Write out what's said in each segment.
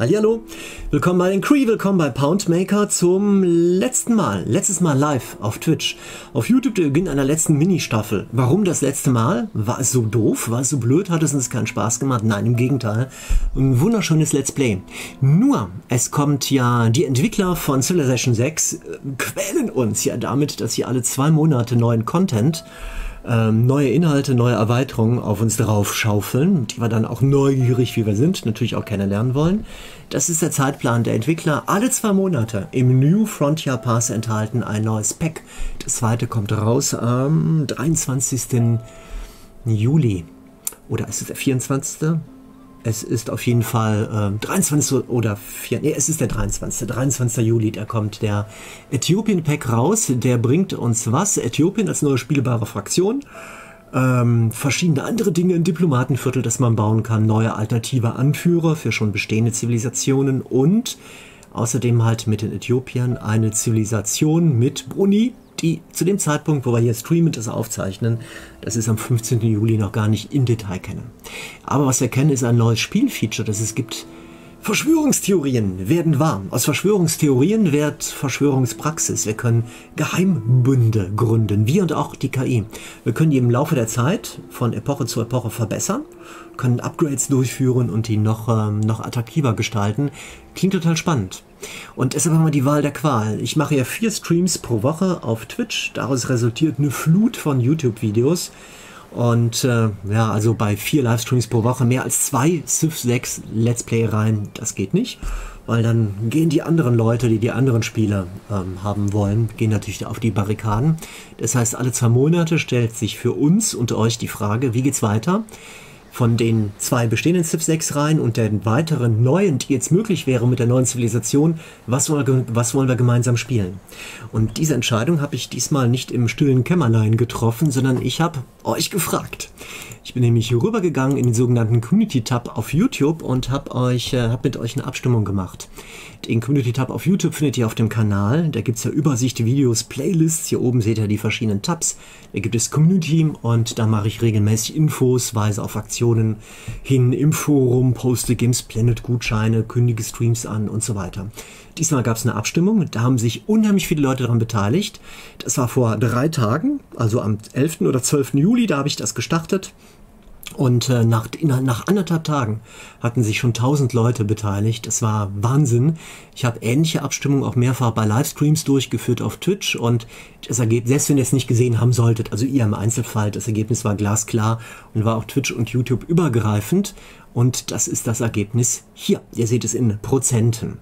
Hallo, willkommen bei den Cree, willkommen bei Poundmaker zum letzten Mal, letztes Mal live auf Twitch. Auf YouTube der Beginn einer letzten Mini-Staffel. Warum das letzte Mal? War es so doof? War es so blöd? Hat es uns keinen Spaß gemacht? Nein, im Gegenteil. Ein wunderschönes Let's Play. Nur, es kommt ja, die Entwickler von Civilization 6 äh, quälen uns ja damit, dass sie alle zwei Monate neuen Content ähm, neue Inhalte, neue Erweiterungen auf uns drauf schaufeln, die wir dann auch neugierig, wie wir sind, natürlich auch kennenlernen wollen. Das ist der Zeitplan der Entwickler. Alle zwei Monate im New Frontier Pass enthalten ein neues Pack. Das zweite kommt raus am 23. Juli. Oder ist es der 24.? Es ist auf jeden Fall äh, 23 oder 4, nee, es ist der 23. 23. Juli, da kommt der Äthiopien Pack raus. Der bringt uns was? Äthiopien als neue spielbare Fraktion. Ähm, verschiedene andere Dinge, ein Diplomatenviertel, das man bauen kann, neue alternative Anführer für schon bestehende Zivilisationen und außerdem halt mit den Äthiopiern eine Zivilisation mit Bruni, die zu dem Zeitpunkt, wo wir hier streamen, das aufzeichnen, das ist am 15. Juli noch gar nicht im Detail kennen. Aber was wir kennen, ist ein neues Spielfeature, das es gibt. Verschwörungstheorien werden wahr. Aus Verschwörungstheorien wird Verschwörungspraxis. Wir können Geheimbünde gründen, wir und auch die KI. Wir können die im Laufe der Zeit von Epoche zu Epoche verbessern, können Upgrades durchführen und die noch, ähm, noch attraktiver gestalten. Klingt total spannend. Und deshalb haben wir die Wahl der Qual. Ich mache ja vier Streams pro Woche auf Twitch. Daraus resultiert eine Flut von YouTube-Videos. Und äh, ja, also bei vier Livestreams pro Woche mehr als zwei Civ 6 Let's Play rein, das geht nicht. Weil dann gehen die anderen Leute, die die anderen Spiele ähm, haben wollen, gehen natürlich auf die Barrikaden. Das heißt, alle zwei Monate stellt sich für uns und euch die Frage, wie geht's weiter? Von den zwei bestehenden Civ 6 Reihen und den weiteren neuen, die jetzt möglich wäre mit der neuen Zivilisation, was wollen wir, was wollen wir gemeinsam spielen? Und diese Entscheidung habe ich diesmal nicht im stillen Kämmerlein getroffen, sondern ich habe euch gefragt. Ich bin nämlich rübergegangen in den sogenannten Community Tab auf YouTube und habe euch, äh, hab mit euch eine Abstimmung gemacht. Den Community Tab auf YouTube findet ihr auf dem Kanal. Da gibt es ja Übersicht, Videos, Playlists. Hier oben seht ihr die verschiedenen Tabs. Da gibt es Community und da mache ich regelmäßig Infos, weise auf Aktionen hin im Forum, poste Games Planet Gutscheine, kündige Streams an und so weiter. Diesmal gab es eine Abstimmung, da haben sich unheimlich viele Leute daran beteiligt. Das war vor drei Tagen, also am 11. oder 12. Juli, da habe ich das gestartet. Und äh, nach, nach anderthalb Tagen hatten sich schon tausend Leute beteiligt. Das war Wahnsinn. Ich habe ähnliche Abstimmungen auch mehrfach bei Livestreams durchgeführt auf Twitch und das Ergebnis, selbst wenn ihr es nicht gesehen haben solltet, also ihr im Einzelfall, das Ergebnis war glasklar und war auf Twitch und YouTube übergreifend. Und das ist das Ergebnis hier. Ihr seht es in Prozenten.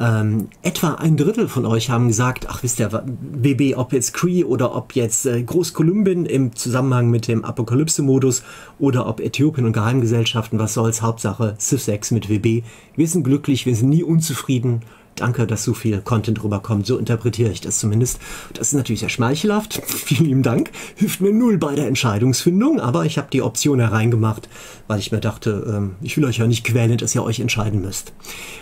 Ähm, etwa ein Drittel von euch haben gesagt, ach wisst ihr, BB, ob jetzt Cree oder ob jetzt äh, Großkolumbien im Zusammenhang mit dem Apokalypse-Modus oder ob Äthiopien und Geheimgesellschaften, was soll's, Hauptsache Civ 6 mit WB. Wir sind glücklich, wir sind nie unzufrieden Danke, dass so viel Content rüberkommt. So interpretiere ich das zumindest. Das ist natürlich sehr schmeichelhaft. Vielen lieben Dank. Hilft mir null bei der Entscheidungsfindung, aber ich habe die Option hereingemacht, weil ich mir dachte, ähm, ich will euch ja nicht quälen, dass ihr euch entscheiden müsst.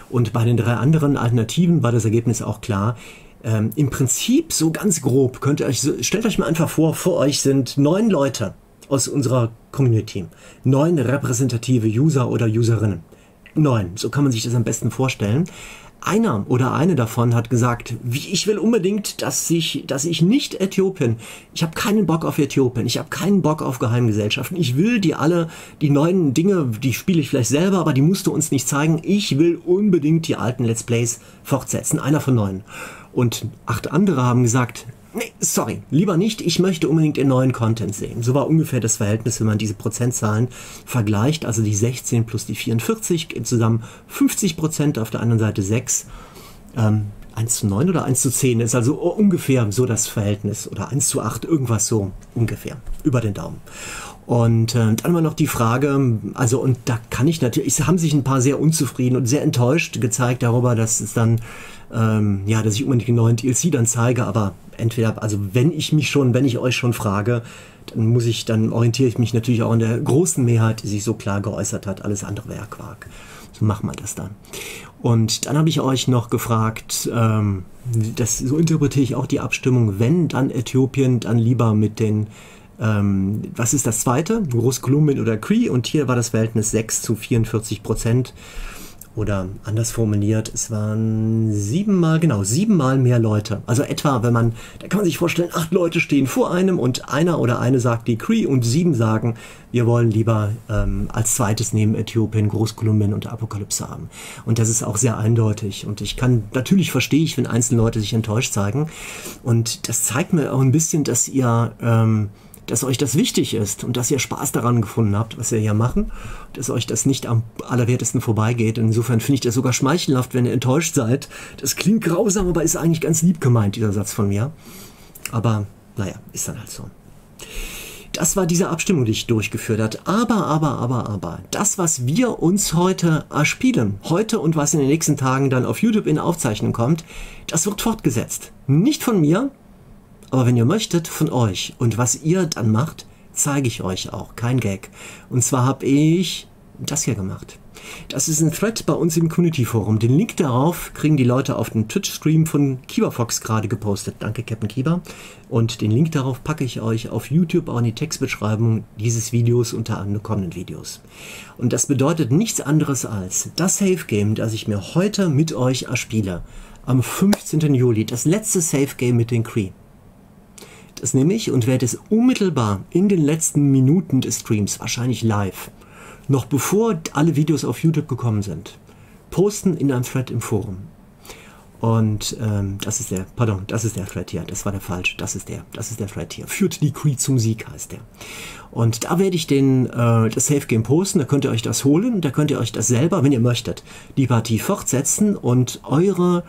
Und bei den drei anderen Alternativen war das Ergebnis auch klar. Ähm, Im Prinzip so ganz grob könnt ihr euch, stellt euch mal einfach vor, vor euch sind neun Leute aus unserer Community. Neun repräsentative User oder Userinnen. Neun, so kann man sich das am besten vorstellen einer oder eine davon hat gesagt, wie ich will unbedingt, dass ich, dass ich nicht Äthiopien, ich habe keinen Bock auf Äthiopien, ich habe keinen Bock auf Geheimgesellschaften, ich will die alle, die neuen Dinge, die spiele ich vielleicht selber, aber die musst du uns nicht zeigen, ich will unbedingt die alten Let's Plays fortsetzen, einer von neun. Und acht andere haben gesagt, Nee, sorry, lieber nicht. Ich möchte unbedingt den neuen Content sehen. So war ungefähr das Verhältnis, wenn man diese Prozentzahlen vergleicht. Also die 16 plus die 44 zusammen 50 Prozent, auf der anderen Seite 6. Ähm, 1 zu 9 oder 1 zu 10 ist also ungefähr so das Verhältnis. Oder 1 zu 8, irgendwas so ungefähr. Über den Daumen. Und äh, dann war noch die Frage, also und da kann ich natürlich, es haben sich ein paar sehr unzufrieden und sehr enttäuscht gezeigt darüber, dass es dann, ähm, ja, dass ich unbedingt den neuen DLC dann zeige, aber entweder, also wenn ich mich schon, wenn ich euch schon frage, dann muss ich, dann orientiere ich mich natürlich auch an der großen Mehrheit, die sich so klar geäußert hat. Alles andere wäre Quark. So machen wir das dann. Und dann habe ich euch noch gefragt, ähm, das, so interpretiere ich auch die Abstimmung, wenn dann Äthiopien, dann lieber mit den, ähm, was ist das zweite? Großkolumbien oder Cree? Und hier war das Verhältnis 6 zu 44 Prozent. Oder anders formuliert, es waren siebenmal, genau, siebenmal mehr Leute. Also etwa, wenn man, da kann man sich vorstellen, acht Leute stehen vor einem und einer oder eine sagt Decree und sieben sagen, wir wollen lieber ähm, als zweites neben Äthiopien Großkolumbien und Apokalypse haben. Und das ist auch sehr eindeutig. Und ich kann, natürlich verstehe ich, wenn einzelne Leute sich enttäuscht zeigen. Und das zeigt mir auch ein bisschen, dass ihr, ähm, dass euch das wichtig ist und dass ihr Spaß daran gefunden habt, was wir hier machen, dass euch das nicht am allerwertesten vorbeigeht. Insofern finde ich das sogar schmeichelhaft, wenn ihr enttäuscht seid. Das klingt grausam, aber ist eigentlich ganz lieb gemeint, dieser Satz von mir. Aber naja, ist dann halt so. Das war diese Abstimmung, die ich durchgeführt hat. Aber, aber, aber, aber, das, was wir uns heute erspielen, heute und was in den nächsten Tagen dann auf YouTube in Aufzeichnung kommt, das wird fortgesetzt. Nicht von mir, aber wenn ihr möchtet, von euch. Und was ihr dann macht, zeige ich euch auch. Kein Gag. Und zwar habe ich das hier gemacht. Das ist ein Thread bei uns im Community Forum. Den Link darauf kriegen die Leute auf den Twitch-Stream von Kiberfox gerade gepostet. Danke, Captain Kiber. Und den Link darauf packe ich euch auf YouTube auch in die Textbeschreibung dieses Videos unter anderem kommenden Videos. Und das bedeutet nichts anderes als das Safe Game, das ich mir heute mit euch erspiele. Am 15. Juli, das letzte Safe Game mit den Cree es nämlich und werde es unmittelbar in den letzten Minuten des Streams, wahrscheinlich live, noch bevor alle Videos auf YouTube gekommen sind, posten in einem Thread im Forum. Und ähm, das ist der, pardon, das ist der Thread hier, das war der falsch, das ist der, das ist der Thread hier. Führt die Creed zum Sieg heißt der. Und da werde ich den, äh, das Safe Game posten, da könnt ihr euch das holen, da könnt ihr euch das selber, wenn ihr möchtet, die Partie fortsetzen und eure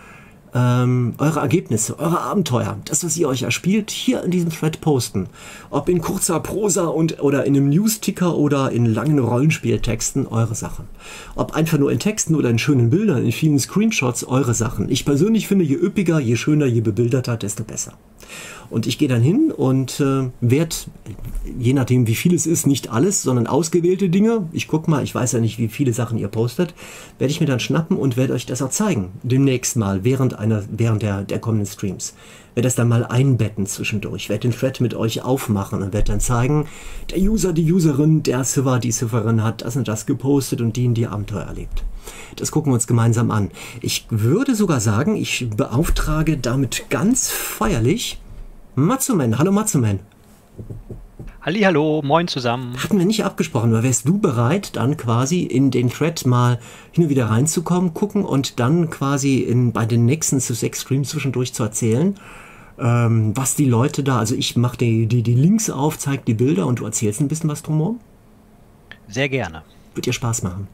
ähm, eure Ergebnisse, eure Abenteuer, das, was ihr euch erspielt, hier in diesem Thread posten. Ob in kurzer Prosa und oder in einem News-Ticker oder in langen Rollenspieltexten, eure Sachen. Ob einfach nur in Texten oder in schönen Bildern, in vielen Screenshots, eure Sachen. Ich persönlich finde, je üppiger, je schöner, je bebilderter, desto besser. Und ich gehe dann hin und äh, werde, je nachdem wie viel es ist, nicht alles, sondern ausgewählte Dinge, ich guck mal, ich weiß ja nicht, wie viele Sachen ihr postet, werde ich mir dann schnappen und werde euch das auch zeigen. Demnächst mal, während einer, während der, der kommenden Streams. Werde das dann mal einbetten zwischendurch. Werde den Thread mit euch aufmachen und werde dann zeigen, der User, die Userin, der Server, die Serverin hat das und das gepostet und die in die Abenteuer erlebt. Das gucken wir uns gemeinsam an. Ich würde sogar sagen, ich beauftrage damit ganz feierlich Matsuman. Hallo Matsuman. Hallo, moin zusammen. Hatten wir nicht abgesprochen, aber wärst du bereit, dann quasi in den Thread mal hin und wieder reinzukommen, gucken und dann quasi in, bei den nächsten zu sechs Streams zwischendurch zu erzählen, ähm, was die Leute da, also ich mache die, die, die Links auf, zeig die Bilder und du erzählst ein bisschen was drumherum? Sehr gerne. Wird dir Spaß machen.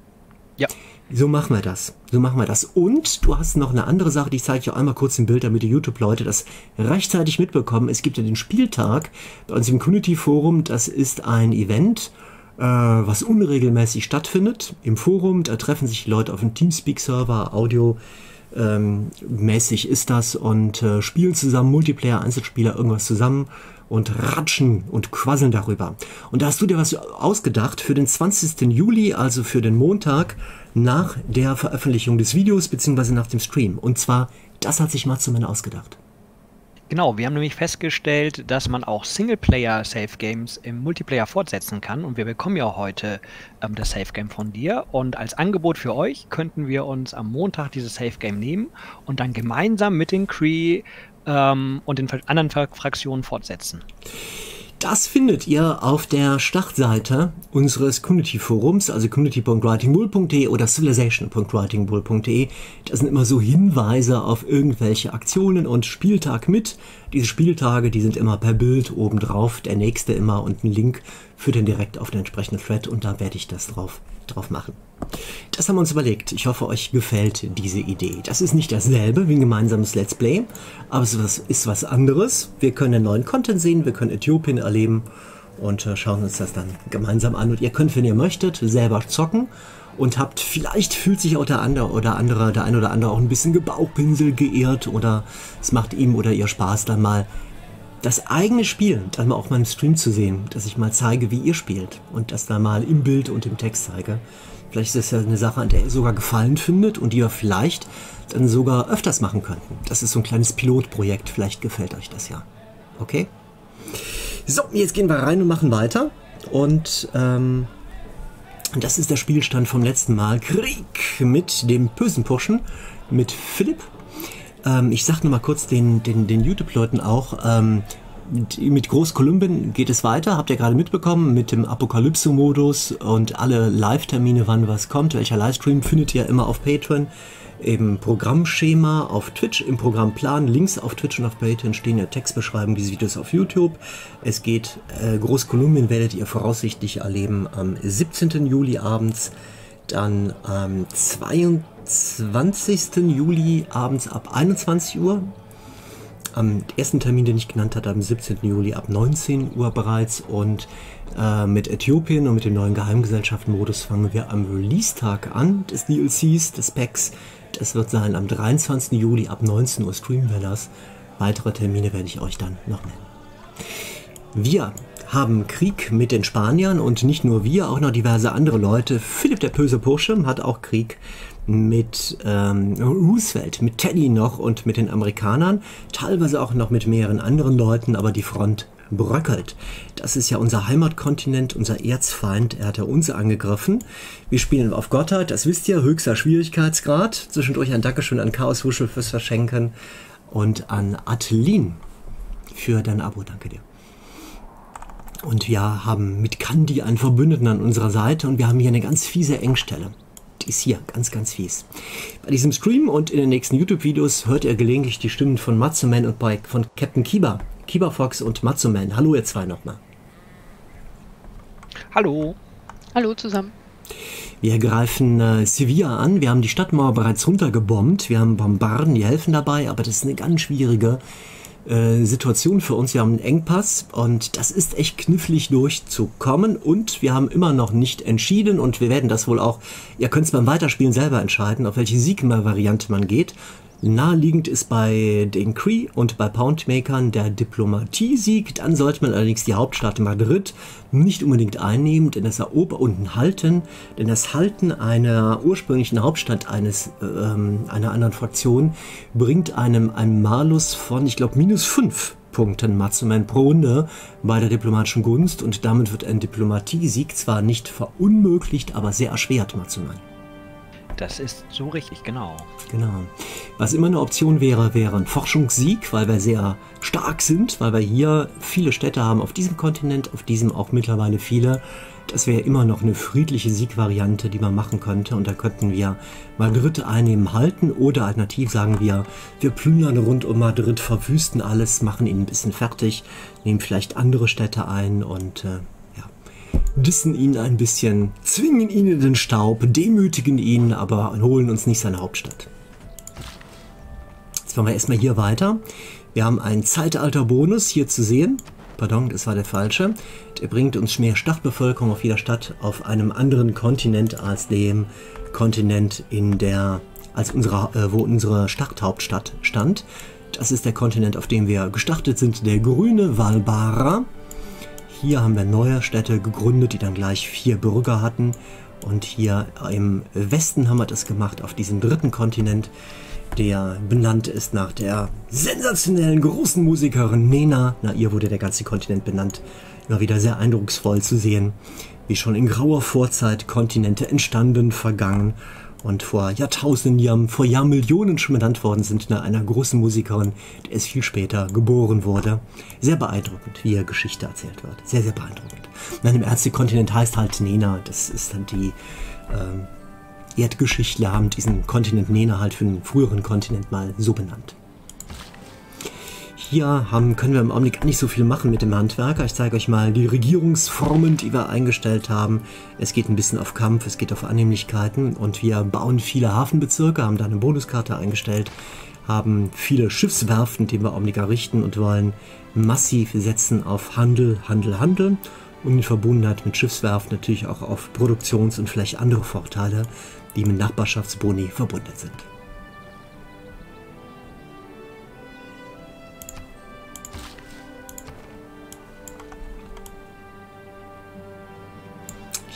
Ja. So machen wir das. So machen wir das. Und du hast noch eine andere Sache, die zeige ich auch einmal kurz im Bild, damit die YouTube-Leute das rechtzeitig mitbekommen. Es gibt ja den Spieltag bei uns im Community Forum. Das ist ein Event, äh, was unregelmäßig stattfindet im Forum. Da treffen sich die Leute auf dem Teamspeak-Server, Audio. Ähm, mäßig ist das und äh, spielen zusammen, Multiplayer, Einzelspieler, irgendwas zusammen und ratschen und quasseln darüber. Und da hast du dir was ausgedacht für den 20. Juli, also für den Montag nach der Veröffentlichung des Videos bzw. nach dem Stream. Und zwar, das hat sich Matsuman ausgedacht. Genau, wir haben nämlich festgestellt, dass man auch Singleplayer-Safe-Games im Multiplayer fortsetzen kann. Und wir bekommen ja heute ähm, das Safe-Game von dir. Und als Angebot für euch könnten wir uns am Montag dieses Safe-Game nehmen und dann gemeinsam mit den Cree ähm, und den anderen Fraktionen fortsetzen. Das findet ihr auf der Startseite unseres Community-Forums, also community.writingbull.de oder civilization.writingbull.de. Das sind immer so Hinweise auf irgendwelche Aktionen und Spieltag mit. Diese Spieltage, die sind immer per Bild obendrauf, der nächste immer und ein Link führt dann direkt auf den entsprechenden Thread und da werde ich das drauf, drauf machen. Das haben wir uns überlegt. Ich hoffe, euch gefällt diese Idee. Das ist nicht dasselbe wie ein gemeinsames Let's Play, aber es ist was, ist was anderes. Wir können neuen Content sehen, wir können Äthiopien erleben und äh, schauen uns das dann gemeinsam an. Und ihr könnt, wenn ihr möchtet, selber zocken und habt, vielleicht fühlt sich auch der andere oder andere, der ein oder andere auch ein bisschen gebauchpinsel geehrt oder es macht ihm oder ihr Spaß dann mal das eigene Spiel, dann mal auch mal im Stream zu sehen, dass ich mal zeige, wie ihr spielt und das dann mal im Bild und im Text zeige. Vielleicht ist das ja eine Sache, an der ihr sogar Gefallen findet und die wir vielleicht dann sogar öfters machen könnten. Das ist so ein kleines Pilotprojekt. Vielleicht gefällt euch das ja. Okay? So, jetzt gehen wir rein und machen weiter. Und ähm, Das ist der Spielstand vom letzten Mal. Krieg mit dem bösen Pushen, mit Philipp. Ähm, ich sag nur mal kurz den, den, den YouTube-Leuten auch, ähm, mit Großkolumbien geht es weiter, habt ihr gerade mitbekommen, mit dem Apokalypse-Modus und alle Live-Termine, wann was kommt, welcher Livestream, findet ihr immer auf Patreon. Im Programmschema auf Twitch, im Programmplan, links auf Twitch und auf Patreon stehen ja Textbeschreibungen dieses Videos auf YouTube. Es geht, äh, Großkolumbien werdet ihr voraussichtlich erleben am 17. Juli abends, dann am 22. Juli abends ab 21 Uhr am ersten Termin, den ich genannt hatte, am 17. Juli ab 19 Uhr bereits. Und äh, mit Äthiopien und mit dem neuen Geheimgesellschaftenmodus fangen wir am Release-Tag an des DLCs, des Packs. Das wird sein am 23. Juli ab 19 Uhr streamen wir das. Weitere Termine werde ich euch dann noch nennen. Wir haben Krieg mit den Spaniern und nicht nur wir, auch noch diverse andere Leute. Philipp der böse Bursche hat auch Krieg mit ähm, Roosevelt, mit Teddy noch und mit den Amerikanern, teilweise auch noch mit mehreren anderen Leuten, aber die Front bröckelt. Das ist ja unser Heimatkontinent, unser Erzfeind. Er hat ja uns angegriffen. Wir spielen auf Gottheit, das wisst ihr, höchster Schwierigkeitsgrad. Zwischendurch ein Dankeschön an Chaos Wuschel fürs Verschenken und an Atlin für dein Abo. Danke dir. Und wir haben mit Kandi einen Verbündeten an unserer Seite und wir haben hier eine ganz fiese Engstelle ist hier ganz, ganz fies. Bei diesem Stream und in den nächsten YouTube-Videos hört ihr gelegentlich die Stimmen von Matsuman und bei, von Captain Kiba. Kiba Fox und Matsuman. Hallo ihr zwei nochmal. Hallo. Hallo zusammen. Wir greifen äh, Sevilla an. Wir haben die Stadtmauer bereits runtergebombt. Wir haben Bombarden, die helfen dabei, aber das ist eine ganz schwierige äh, Situation für uns. Wir haben einen Engpass und das ist echt knifflig durchzukommen und wir haben immer noch nicht entschieden und wir werden das wohl auch, ihr könnt es beim Weiterspielen selber entscheiden, auf welche Sigma-Variante man geht. Naheliegend ist bei den Cree und bei Poundmakern der Diplomatie-Sieg. Dann sollte man allerdings die Hauptstadt Madrid nicht unbedingt einnehmen, denn das Erober unten halten. Denn das Halten einer ursprünglichen Hauptstadt eines, ähm, einer anderen Fraktion bringt einem einen Malus von, ich glaube, minus 5 Punkten Matsuman pro Runde bei der diplomatischen Gunst und damit wird ein Diplomatie-Sieg zwar nicht verunmöglicht, aber sehr erschwert Matsuman. Das ist so richtig, genau. Genau. Was immer eine Option wäre, wäre ein Forschungssieg, weil wir sehr stark sind, weil wir hier viele Städte haben auf diesem Kontinent, auf diesem auch mittlerweile viele. Das wäre immer noch eine friedliche Siegvariante, die man machen könnte. Und da könnten wir Madrid einnehmen, halten oder alternativ sagen wir, wir plündern rund um Madrid, verwüsten alles, machen ihn ein bisschen fertig, nehmen vielleicht andere Städte ein und äh, dissen ihn ein bisschen, zwingen ihn in den Staub, demütigen ihn, aber holen uns nicht seine Hauptstadt. Jetzt machen wir erstmal hier weiter. Wir haben einen Zeitalterbonus hier zu sehen. Pardon, das war der falsche. Der bringt uns mehr Stadtbevölkerung auf jeder Stadt auf einem anderen Kontinent als dem Kontinent in der, als unsere, äh, wo unsere Stadthauptstadt stand. Das ist der Kontinent, auf dem wir gestartet sind, der grüne Valbara. Hier haben wir neue Städte gegründet, die dann gleich vier Bürger hatten. Und hier im Westen haben wir das gemacht, auf diesem dritten Kontinent, der benannt ist nach der sensationellen großen Musikerin Nena. Na, ihr wurde der ganze Kontinent benannt. Immer wieder sehr eindrucksvoll zu sehen, wie schon in grauer Vorzeit Kontinente entstanden, vergangen und vor Jahrtausenden, vor Jahrmillionen schon benannt worden sind nach einer großen Musikerin, die es viel später geboren wurde. Sehr beeindruckend, wie ihr Geschichte erzählt wird. Sehr, sehr beeindruckend. Nein, im Ärztekontinent heißt halt Nena, das ist dann die ähm, Erdgeschichtler haben diesen Kontinent Nena halt für den früheren Kontinent mal so benannt. Hier haben, können wir im Augenblick nicht so viel machen mit dem Handwerker. Ich zeige euch mal die Regierungsformen, die wir eingestellt haben. Es geht ein bisschen auf Kampf, es geht auf Annehmlichkeiten und wir bauen viele Hafenbezirke, haben da eine Bonuskarte eingestellt, haben viele Schiffswerften, die wir im Augenblick errichten und wollen massiv setzen auf Handel, Handel, Handel und in Verbundenheit mit Schiffswerften natürlich auch auf Produktions- und vielleicht andere Vorteile, die mit Nachbarschaftsboni verbunden sind.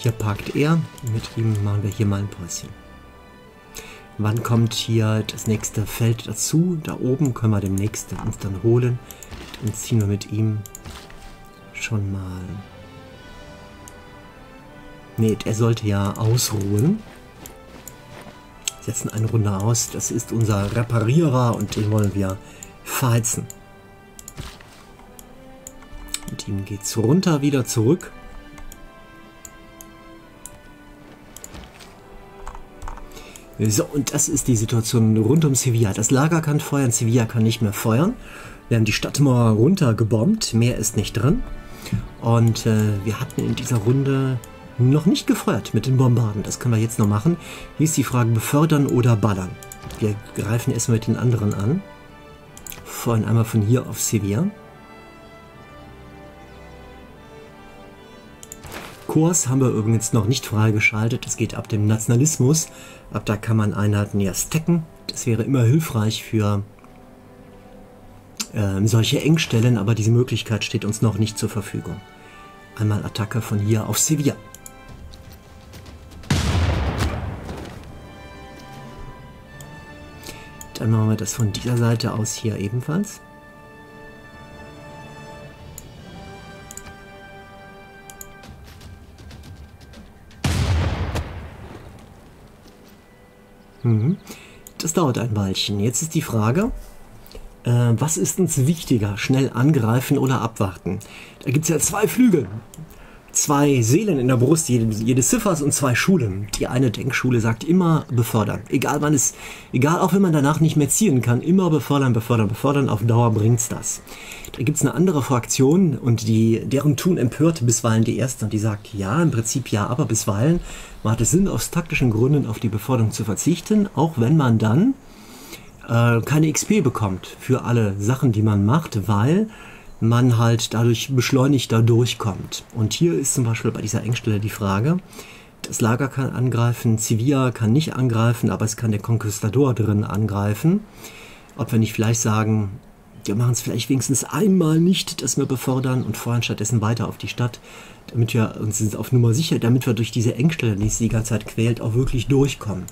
Hier parkt er. Mit ihm machen wir hier mal ein Päuschen. Wann kommt hier das nächste Feld dazu? Da oben können wir demnächst uns dann holen. Dann ziehen wir mit ihm schon mal Ne, der sollte ja ausruhen. Setzen eine Runde aus. Das ist unser Reparierer und den wollen wir verheizen. Mit ihm geht's runter, wieder zurück. So, und das ist die Situation rund um Sevilla. Das Lager kann feuern, Sevilla kann nicht mehr feuern. Wir haben die Stadtmauer runtergebombt, mehr ist nicht drin. Und äh, wir hatten in dieser Runde noch nicht gefeuert mit den Bombarden. Das können wir jetzt noch machen. Hier ist die Frage, befördern oder ballern. Wir greifen erstmal mit den anderen an. Feuern einmal von hier auf Sevilla. Kurs haben wir übrigens noch nicht freigeschaltet. Das geht ab dem Nationalismus. Ab da kann man Einheiten ja stacken. Das wäre immer hilfreich für äh, solche Engstellen, aber diese Möglichkeit steht uns noch nicht zur Verfügung. Einmal Attacke von hier auf Sevilla. Dann machen wir das von dieser Seite aus hier ebenfalls. Mhm. Das dauert ein Weilchen. Jetzt ist die Frage, äh, was ist uns wichtiger? Schnell angreifen oder abwarten? Da gibt es ja zwei Flügel. Zwei Seelen in der Brust jede, jedes Ziffers und zwei Schulen. Die eine Denkschule sagt immer befördern. Egal wann es, egal auch wenn man danach nicht mehr ziehen kann, immer befördern, befördern, befördern. Auf Dauer bringt's das. Da gibt es eine andere Fraktion und die, deren Tun empört bisweilen die erste und die sagt, ja, im Prinzip ja, aber bisweilen macht es Sinn, aus taktischen Gründen auf die Beförderung zu verzichten, auch wenn man dann äh, keine XP bekommt für alle Sachen, die man macht, weil man halt dadurch beschleunigter durchkommt. Und hier ist zum Beispiel bei dieser Engstelle die Frage, das Lager kann angreifen, Sevilla kann nicht angreifen, aber es kann der Conquistador drin angreifen. Ob wir nicht vielleicht sagen, wir machen es vielleicht wenigstens einmal nicht, dass wir befördern und fahren stattdessen weiter auf die Stadt, damit wir uns auf Nummer sicher, damit wir durch diese Engstelle, die es die ganze Zeit quält, auch wirklich durchkommen.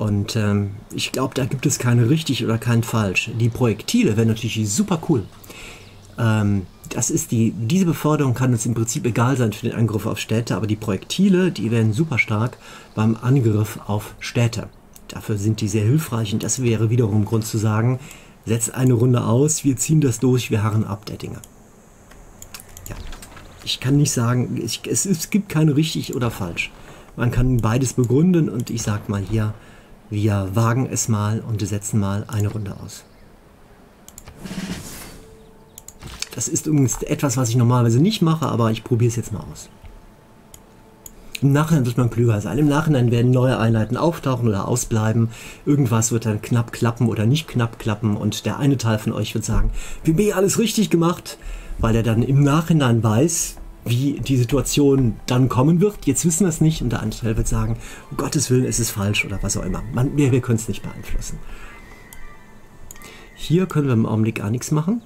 Und ähm, ich glaube, da gibt es keine richtig oder kein falsch. Die Projektile wären natürlich super cool. Ähm, das ist die, diese Beförderung kann uns im Prinzip egal sein für den Angriff auf Städte, aber die Projektile, die werden super stark beim Angriff auf Städte. Dafür sind die sehr hilfreich und das wäre wiederum Grund zu sagen, setzt eine Runde aus, wir ziehen das durch, wir harren ab der Dinge. Ja, ich kann nicht sagen, ich, es, es gibt keine richtig oder falsch. Man kann beides begründen und ich sag mal hier, wir wagen es mal und setzen mal eine Runde aus. Das ist übrigens etwas, was ich normalerweise nicht mache, aber ich probiere es jetzt mal aus. Im Nachhinein wird man klüger sein. Im Nachhinein werden neue Einheiten auftauchen oder ausbleiben. Irgendwas wird dann knapp klappen oder nicht knapp klappen. Und der eine Teil von euch wird sagen, eh alles richtig gemacht, weil er dann im Nachhinein weiß, wie die Situation dann kommen wird. Jetzt wissen wir es nicht. Und der andere wird sagen, um Gottes Willen, es ist falsch oder was auch immer. Man, wir, wir können es nicht beeinflussen. Hier können wir im Augenblick gar nichts machen.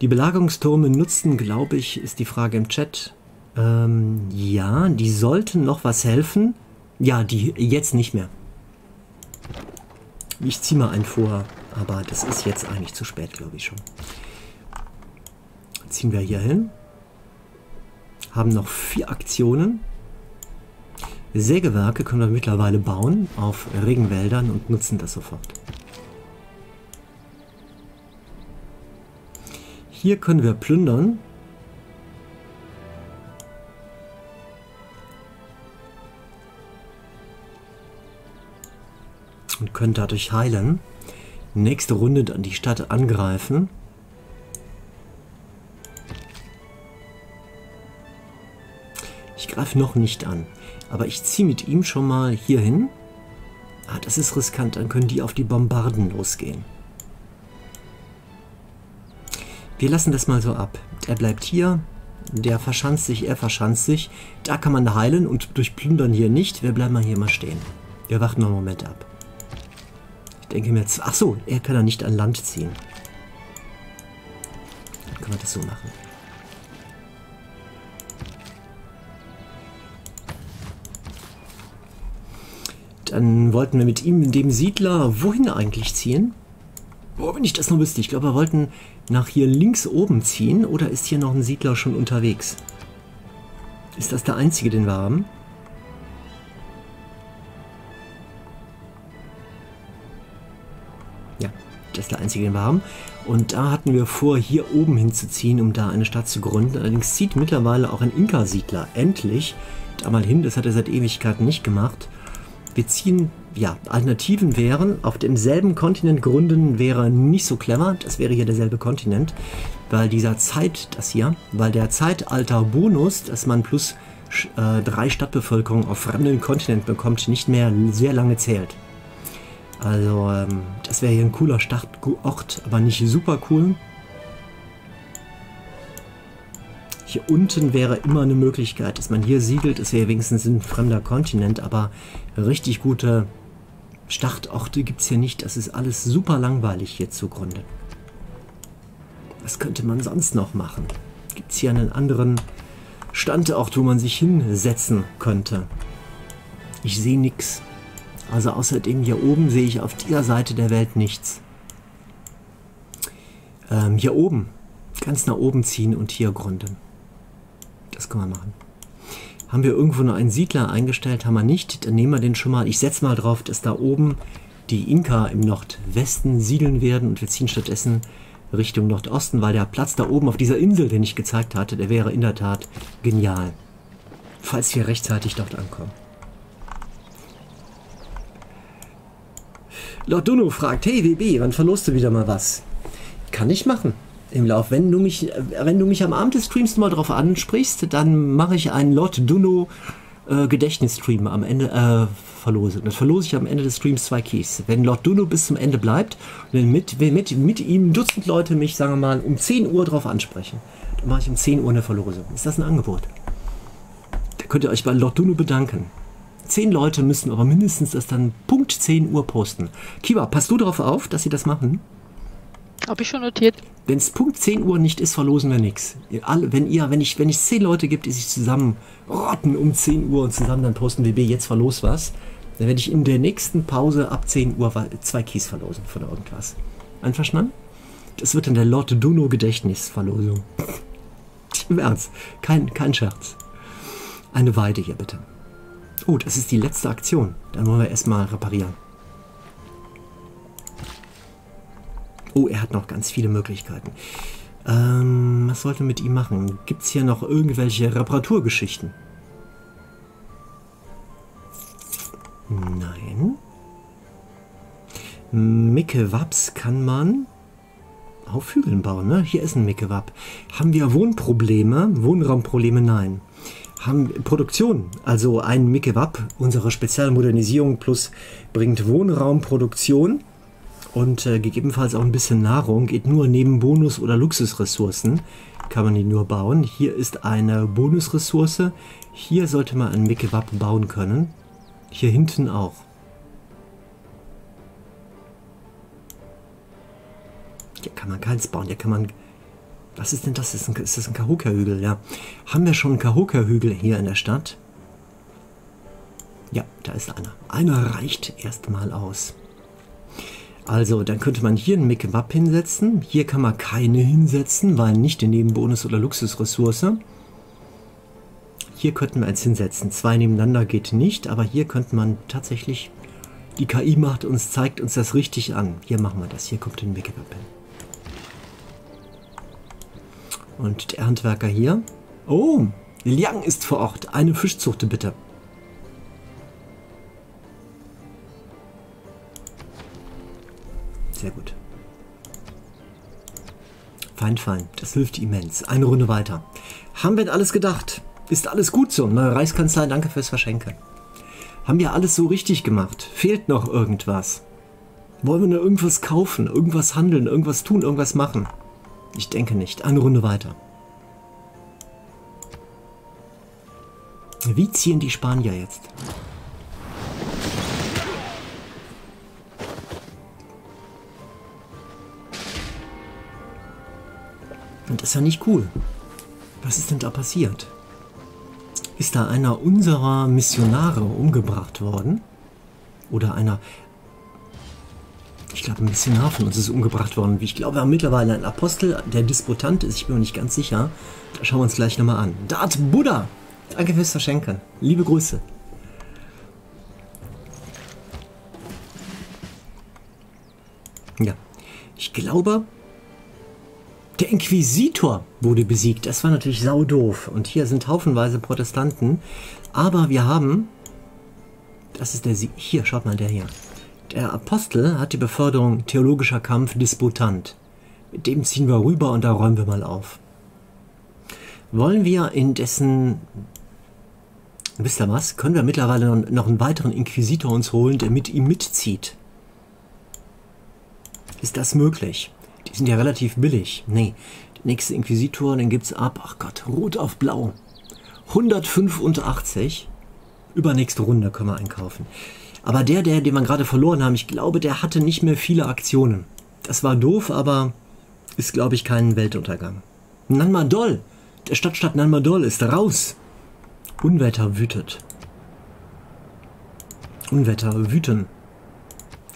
Die Belagerungstürme nutzen, glaube ich, ist die Frage im Chat, ähm, ja, die sollten noch was helfen. Ja, die jetzt nicht mehr. Ich ziehe mal einen vor, aber das ist jetzt eigentlich zu spät, glaube ich schon. Ziehen wir hier hin. Haben noch vier Aktionen. Sägewerke können wir mittlerweile bauen auf Regenwäldern und nutzen das sofort. Hier können wir plündern. und können dadurch heilen. Nächste Runde dann die Stadt angreifen. Greife noch nicht an, aber ich ziehe mit ihm schon mal hier hin. Ah, das ist riskant, dann können die auf die Bombarden losgehen. Wir lassen das mal so ab. Er bleibt hier, der verschanzt sich, er verschanzt sich. Da kann man heilen und durch Plündern hier nicht. Wir bleiben mal hier mal stehen. Wir warten noch einen Moment ab denke mir jetzt, ach so, er kann ja nicht an Land ziehen. Dann kann man das so machen. Dann wollten wir mit ihm, dem Siedler, wohin eigentlich ziehen? Boah, wenn ich das nur wüsste. Ich glaube, wir wollten nach hier links oben ziehen oder ist hier noch ein Siedler schon unterwegs? Ist das der einzige, den wir haben? Ja, das ist der einzige, den wir haben. Und da hatten wir vor, hier oben hinzuziehen, um da eine Stadt zu gründen. Allerdings zieht mittlerweile auch ein Inka-Siedler endlich da mal hin. Das hat er seit Ewigkeiten nicht gemacht. Wir ziehen, ja, Alternativen wären, auf demselben Kontinent gründen wäre nicht so clever. Das wäre hier derselbe Kontinent, weil dieser Zeit, das hier, weil der Zeitalter-Bonus, dass man plus äh, drei Stadtbevölkerung auf fremden Kontinent bekommt, nicht mehr sehr lange zählt. Also, ähm, das wäre hier ein cooler Startort, aber nicht super cool. Hier unten wäre immer eine Möglichkeit, dass man hier siedelt. Es wäre wenigstens ein fremder Kontinent, aber richtig gute Startorte gibt es hier nicht. Das ist alles super langweilig hier zugrunde. Was könnte man sonst noch machen? Gibt es hier einen anderen Standort, wo man sich hinsetzen könnte? Ich sehe nichts. Also außerdem hier oben sehe ich auf dieser Seite der Welt nichts. Ähm, hier oben, ganz nach oben ziehen und hier gründen. Das können wir machen. Haben wir irgendwo noch einen Siedler eingestellt? Haben wir nicht. Dann nehmen wir den schon mal. Ich setze mal drauf, dass da oben die Inka im Nordwesten siedeln werden und wir ziehen stattdessen Richtung Nordosten, weil der Platz da oben auf dieser Insel, den ich gezeigt hatte, der wäre in der Tat genial. Falls wir rechtzeitig dort ankommen. Lord Duno fragt, hey WB, wann verlost du wieder mal was? Kann ich machen im Lauf. Wenn du mich, wenn du mich am Abend des Streams mal drauf ansprichst, dann mache ich einen Lord Duno äh, Gedächtnisstream am Ende äh, verlose. Das verlose ich am Ende des Streams zwei Keys. Wenn Lord Duno bis zum Ende bleibt und mit, mit, mit ihm Dutzend Leute mich, sagen wir mal, um 10 Uhr drauf ansprechen, dann mache ich um 10 Uhr eine Verlosung. Ist das ein Angebot? Da könnt ihr euch bei Lord Duno bedanken. Zehn Leute müssen aber mindestens das dann Punkt 10 Uhr posten. Kiba, passt du darauf auf, dass sie das machen? Habe ich schon notiert. Wenn es Punkt 10 Uhr nicht ist, verlosen wir nichts. Wenn ihr, wenn ich, wenn ich zehn Leute gibt, die sich zusammen rotten um 10 Uhr und zusammen dann posten, WB, jetzt verlos was, dann werde ich in der nächsten Pause ab 10 Uhr zwei Keys verlosen von irgendwas. Einverstanden? Das wird dann der Lord Duno Gedächtnisverlosung. Im Ernst. Kein, kein Scherz. Eine Weide hier bitte. Oh, das ist die letzte Aktion. Dann wollen wir erstmal reparieren. Oh, er hat noch ganz viele Möglichkeiten. Ähm, was sollte mit ihm machen? Gibt es hier noch irgendwelche Reparaturgeschichten? Nein. Micke-Waps kann man auf Hügeln bauen, ne? Hier ist ein Micke-Wap. Haben wir Wohnprobleme? Wohnraumprobleme? Nein. Haben Produktion, also ein Micke-Wap, unsere Spezialmodernisierung plus bringt Wohnraumproduktion und äh, gegebenenfalls auch ein bisschen Nahrung. Geht nur neben Bonus- oder Luxusressourcen kann man die nur bauen. Hier ist eine Bonusressource. Hier sollte man ein Mikewap bauen können. Hier hinten auch. Hier kann man keins bauen. Hier kann man... Was ist denn das? Ist, ein, ist das ein Kahoka-Hügel? Ja. Haben wir schon einen Kahoka-Hügel hier in der Stadt? Ja, da ist einer. Einer reicht erstmal aus. Also, dann könnte man hier ein Mikewap hinsetzen. Hier kann man keine hinsetzen, weil nicht die Nebenbonus- oder Luxusressource. Hier könnten wir eins hinsetzen. Zwei nebeneinander geht nicht, aber hier könnte man tatsächlich... Die KI macht uns, zeigt uns das richtig an. Hier machen wir das. Hier kommt ein Mikewap hin. Und der Handwerker hier. Oh, Liang ist vor Ort. Eine Fischzuchte bitte. Fein. Das hilft immens. Eine Runde weiter. Haben wir denn alles gedacht? Ist alles gut so? Neue Reichskanzlei, danke fürs Verschenken. Haben wir alles so richtig gemacht? Fehlt noch irgendwas? Wollen wir nur irgendwas kaufen, irgendwas handeln, irgendwas tun, irgendwas machen? Ich denke nicht. Eine Runde weiter. Wie ziehen die Spanier jetzt? Ist ja nicht cool. Was ist denn da passiert? Ist da einer unserer Missionare umgebracht worden? Oder einer... Ich glaube, ein Missionar von uns ist umgebracht worden. Ich glaube, wir haben mittlerweile einen Apostel, der Disputant ist. Ich bin mir nicht ganz sicher. Da schauen wir uns gleich nochmal an. Dart Buddha! Danke fürs Verschenken. Liebe Grüße. Ja, ich glaube, der Inquisitor wurde besiegt. Das war natürlich saudoof. Und hier sind haufenweise Protestanten. Aber wir haben... Das ist der Sieg. Hier, schaut mal, der hier. Der Apostel hat die Beförderung theologischer Kampf Disputant. Mit dem ziehen wir rüber und da räumen wir mal auf. Wollen wir indessen... Wisst ihr was? Können wir mittlerweile noch einen weiteren Inquisitor uns holen, der mit ihm mitzieht? Ist das möglich? Die sind ja relativ billig. Nee, der nächste Inquisitor, den gibt's ab, ach Gott, rot auf blau. 185. Übernächste Runde können wir einkaufen. Aber der, der, den wir gerade verloren haben, ich glaube, der hatte nicht mehr viele Aktionen. Das war doof, aber ist, glaube ich, kein Weltuntergang. Nanmadol! Der Stadtstadt Nanmadol ist raus! Unwetter wütet. Unwetter wüten.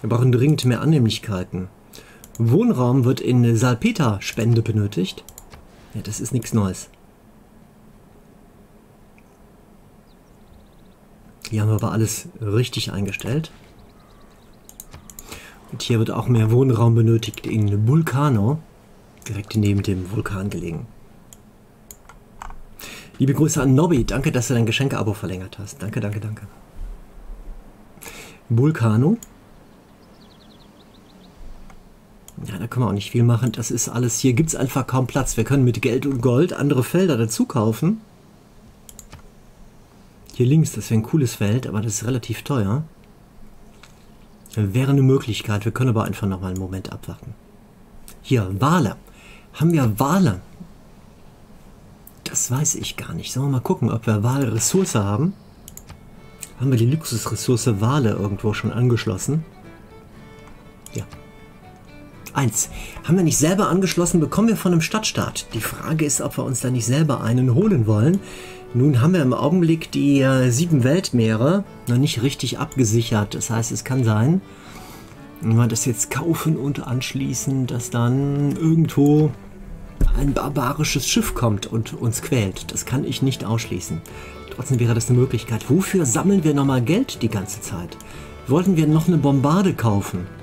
Wir brauchen dringend mehr Annehmlichkeiten. Wohnraum wird in Salpeterspende benötigt. Ja, das ist nichts Neues. Hier haben wir aber alles richtig eingestellt. Und hier wird auch mehr Wohnraum benötigt in Vulcano, direkt neben dem Vulkan gelegen. Liebe Grüße an Nobby, danke, dass du dein Geschenke-Abo verlängert hast. Danke, danke, danke. Vulcano Ja, da können wir auch nicht viel machen. Das ist alles, hier gibt es einfach kaum Platz. Wir können mit Geld und Gold andere Felder dazu kaufen. Hier links, das wäre ein cooles Feld, aber das ist relativ teuer. Wäre eine Möglichkeit, wir können aber einfach noch mal einen Moment abwarten. Hier, Wale. Haben wir Wale? Das weiß ich gar nicht. Sollen wir mal gucken, ob wir Wale-Ressource haben? Haben wir die Luxusressource Wale irgendwo schon angeschlossen? Ja, Eins, haben wir nicht selber angeschlossen, bekommen wir von einem Stadtstaat. Die Frage ist, ob wir uns da nicht selber einen holen wollen. Nun haben wir im Augenblick die äh, sieben Weltmeere noch nicht richtig abgesichert. Das heißt, es kann sein, wenn wir das jetzt kaufen und anschließen, dass dann irgendwo ein barbarisches Schiff kommt und uns quält. Das kann ich nicht ausschließen. Trotzdem wäre das eine Möglichkeit. Wofür sammeln wir nochmal Geld die ganze Zeit? Wollten wir noch eine Bombarde kaufen?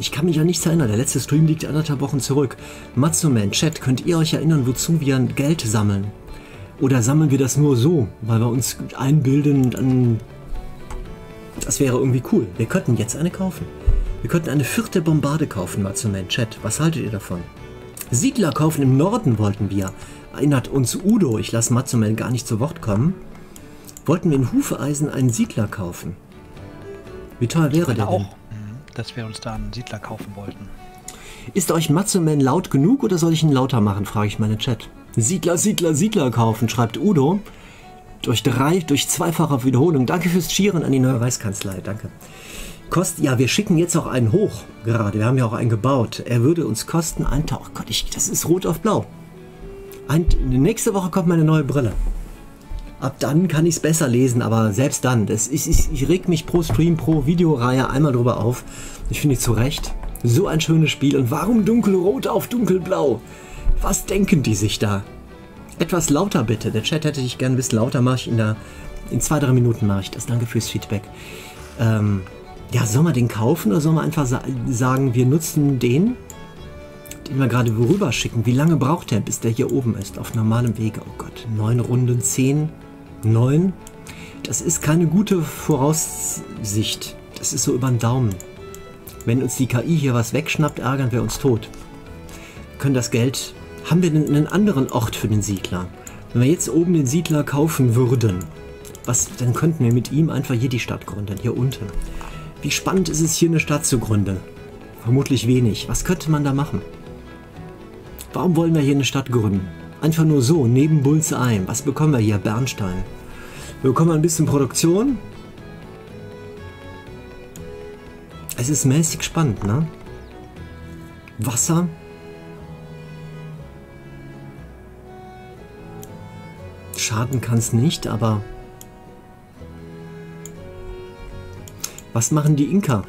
Ich kann mich an nichts erinnern. Der letzte Stream liegt anderthalb Wochen zurück. Matsuman, Chat, könnt ihr euch erinnern, wozu wir Geld sammeln? Oder sammeln wir das nur so, weil wir uns einbilden, dann. Das wäre irgendwie cool. Wir könnten jetzt eine kaufen. Wir könnten eine vierte Bombarde kaufen, Matsuman, Chat. Was haltet ihr davon? Siedler kaufen im Norden wollten wir. Erinnert uns Udo, ich lasse Matsuman gar nicht zu Wort kommen. Wollten wir in Hufeisen einen Siedler kaufen. Wie teuer wäre der auch. denn? Dass wir uns da einen Siedler kaufen wollten. Ist euch Matzeman laut genug oder soll ich ihn lauter machen, frage ich meine Chat. Siedler, Siedler, Siedler kaufen, schreibt Udo. Durch drei, durch zweifache Wiederholung. Danke fürs Cheeren an die neue Reichskanzlei, danke. Kost, ja, wir schicken jetzt auch einen hoch gerade. Wir haben ja auch einen gebaut. Er würde uns kosten ein Tauch. Oh Gott, ich, das ist rot auf blau. Ein, nächste Woche kommt meine neue Brille. Ab dann kann ich es besser lesen, aber selbst dann, das ist, ich, ich reg mich pro Stream, pro Videoreihe einmal drüber auf. Ich finde zu Recht. So ein schönes Spiel. Und warum dunkelrot auf dunkelblau? Was denken die sich da? Etwas lauter bitte. Der Chat hätte ich gerne ein bisschen lauter. Mache ich in, der, in zwei, drei Minuten mache ich das. Danke fürs Feedback. Ähm, ja, soll man den kaufen oder soll man einfach sa sagen, wir nutzen den, den wir gerade rüber schicken? Wie lange braucht der, bis der hier oben ist? Auf normalem Wege. Oh Gott, neun Runden, zehn 9. Das ist keine gute Voraussicht. Das ist so über den Daumen. Wenn uns die KI hier was wegschnappt, ärgern wir uns tot. Wir können das Geld. Haben wir einen anderen Ort für den Siedler? Wenn wir jetzt oben den Siedler kaufen würden, was, dann könnten wir mit ihm einfach hier die Stadt gründen, hier unten. Wie spannend ist es, hier eine Stadt zu gründen? Vermutlich wenig. Was könnte man da machen? Warum wollen wir hier eine Stadt gründen? Einfach nur so, neben Bullseye. Was bekommen wir hier? Bernstein. Wir bekommen ein bisschen Produktion. Es ist mäßig spannend, ne? Wasser. Schaden kann es nicht, aber... Was machen die Inka?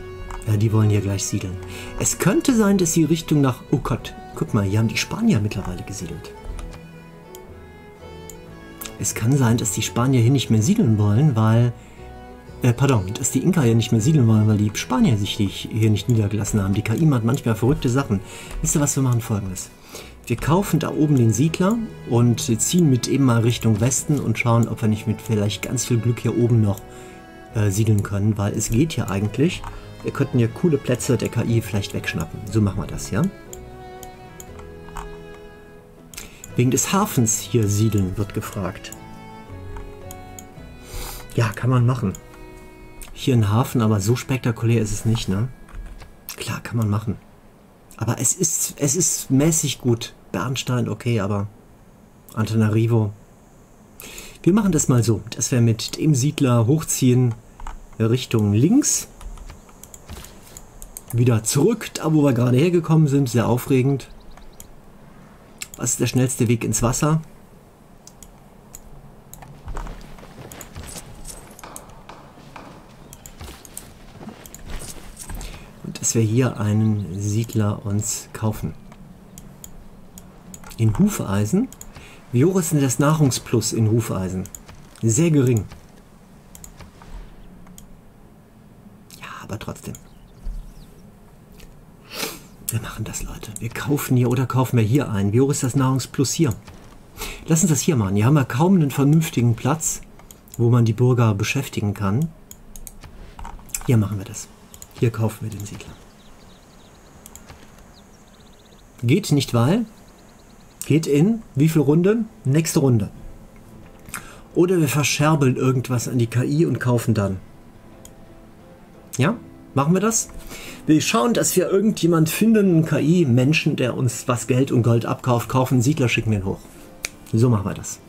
Ja, die wollen hier gleich siedeln. Es könnte sein, dass sie Richtung nach... Oh Gott, guck mal, hier haben die Spanier mittlerweile gesiedelt. Es kann sein, dass die Spanier hier nicht mehr siedeln wollen, weil... Äh, pardon, dass die Inka hier nicht mehr siedeln wollen, weil die Spanier sich hier nicht niedergelassen haben. Die KI macht manchmal verrückte Sachen. Wisst ihr was, wir machen folgendes. Wir kaufen da oben den Siedler und ziehen mit eben mal Richtung Westen und schauen, ob wir nicht mit vielleicht ganz viel Glück hier oben noch äh, siedeln können, weil es geht ja eigentlich. Wir könnten ja coole Plätze der KI vielleicht wegschnappen. So machen wir das, ja? Wegen des Hafens hier siedeln, wird gefragt. Ja, kann man machen. Hier ein Hafen, aber so spektakulär ist es nicht, ne? Klar, kann man machen. Aber es ist, es ist mäßig gut. Bernstein, okay, aber Antananarivo. Wir machen das mal so, dass wir mit dem Siedler hochziehen Richtung links. Wieder zurück, da wo wir gerade hergekommen sind. Sehr aufregend. Was ist der schnellste Weg ins Wasser? Und dass wir hier einen Siedler uns kaufen. In Hufeisen. Wie hoch ist denn das Nahrungsplus in Hufeisen? Sehr gering. Ja, aber trotzdem. Wir machen das, Leute. Wir kaufen hier oder kaufen wir hier ein. Wie hoch ist das Nahrungsplus hier? Lass uns das hier machen. Hier haben wir kaum einen vernünftigen Platz, wo man die Bürger beschäftigen kann. Hier machen wir das. Hier kaufen wir den Siedler. Geht nicht, weil geht in wie viel Runde? Nächste Runde. Oder wir verscherbeln irgendwas an die KI und kaufen dann. Ja? Machen wir das? Wir schauen, dass wir irgendjemand finden, einen KI-Menschen, der uns was Geld und Gold abkauft, kaufen, Siedler, schicken den hoch. So machen wir das.